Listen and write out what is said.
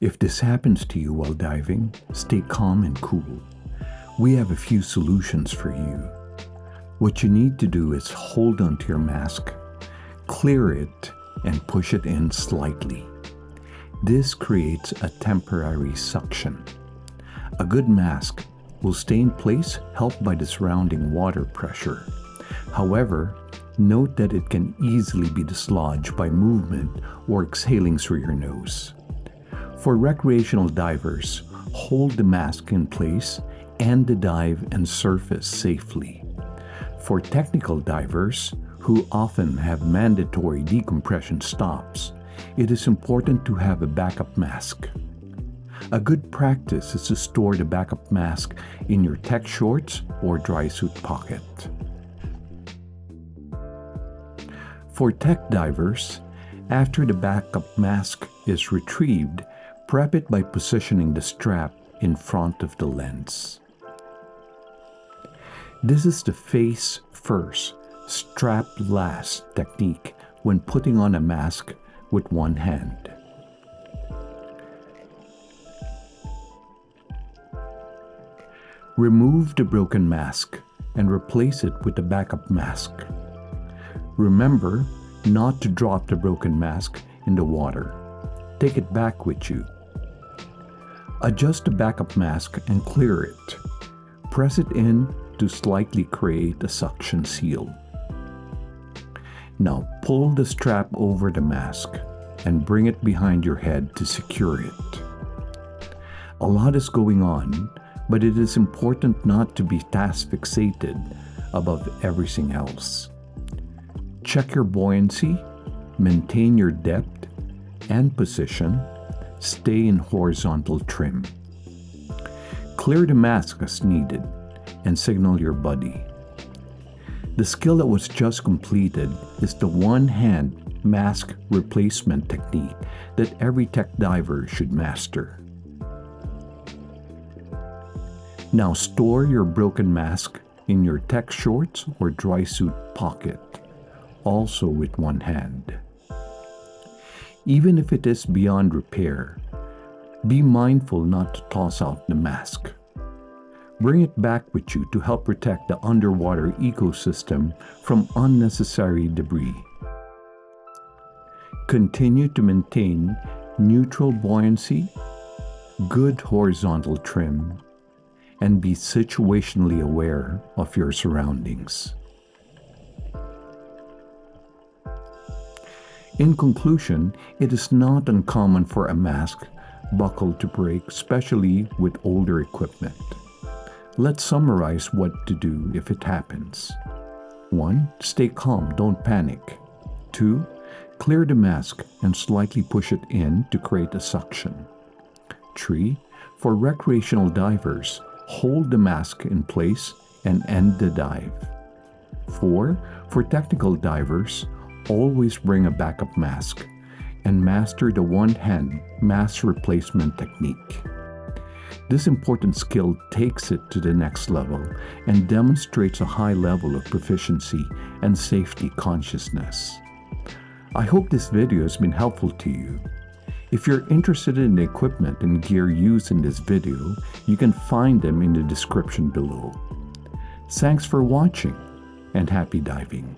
If this happens to you while diving, stay calm and cool. We have a few solutions for you. What you need to do is hold onto your mask, clear it, and push it in slightly. This creates a temporary suction. A good mask will stay in place helped by the surrounding water pressure. However, note that it can easily be dislodged by movement or exhaling through your nose. For recreational divers, hold the mask in place and the dive and surface safely. For technical divers, who often have mandatory decompression stops, it is important to have a backup mask. A good practice is to store the backup mask in your tech shorts or dry suit pocket. For tech divers, after the backup mask is retrieved, prep it by positioning the strap in front of the lens. This is the face first, strap last technique when putting on a mask with one hand. Remove the broken mask and replace it with a backup mask. Remember not to drop the broken mask in the water. Take it back with you. Adjust the backup mask and clear it. Press it in to slightly create a suction seal. Now pull the strap over the mask and bring it behind your head to secure it. A lot is going on, but it is important not to be task fixated above everything else. Check your buoyancy, maintain your depth and position, stay in horizontal trim. Clear the mask as needed and signal your buddy. The skill that was just completed is the one hand mask replacement technique that every tech diver should master. Now store your broken mask in your tech shorts or dry suit pocket, also with one hand. Even if it is beyond repair, be mindful not to toss out the mask. Bring it back with you to help protect the underwater ecosystem from unnecessary debris. Continue to maintain neutral buoyancy, good horizontal trim, and be situationally aware of your surroundings. In conclusion, it is not uncommon for a mask buckle to break, especially with older equipment. Let's summarize what to do if it happens. 1. Stay calm, don't panic. 2. Clear the mask and slightly push it in to create a suction. 3. For recreational divers, hold the mask in place and end the dive. 4. For technical divers, always bring a backup mask and master the one hand mask replacement technique. This important skill takes it to the next level and demonstrates a high level of proficiency and safety consciousness. I hope this video has been helpful to you. If you're interested in the equipment and gear used in this video, you can find them in the description below. Thanks for watching and happy diving.